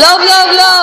Love, love, love.